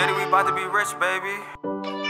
Daddy, we about to be rich, baby.